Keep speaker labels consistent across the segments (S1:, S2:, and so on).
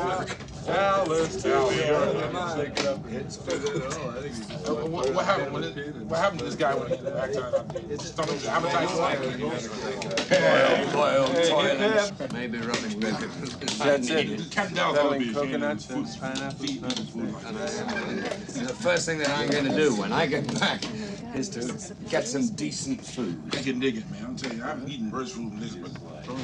S1: Alice,
S2: Shake it up.
S1: What, what happened when it, what happened to this guy when he acted on his stomach? Appetite
S2: Toil,
S3: Maybe rubbing bacon.
S2: That's it.
S1: Cat down
S2: Selling coconuts and pineapples.
S3: The first thing that I'm going to do when I get back is to get some decent food.
S1: I can dig it, man. I'm telling you, I've eaten bird food and this, but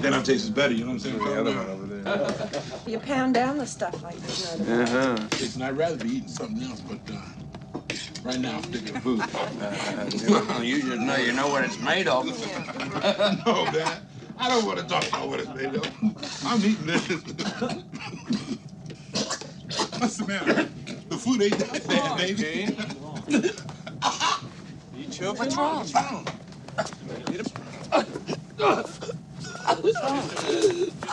S1: then I tastes better. You know what I'm saying?
S2: The other one over there.
S4: You pound down the stuff like this.
S2: Uh-huh.
S1: Listen, I'd rather be eating something else, but uh, right now I'm sticking to food.
S3: you should know. You know what it's made of.
S1: no, man. I don't want to talk about what it's made of. I'm eating this. What's the matter? The food ain't that bad, baby.
S2: You choking?
S4: What's wrong?
S1: What's wrong?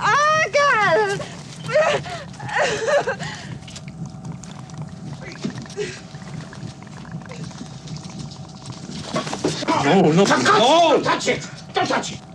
S4: Oh, God!
S5: No, no.
S6: Don't touch it! Don't touch it!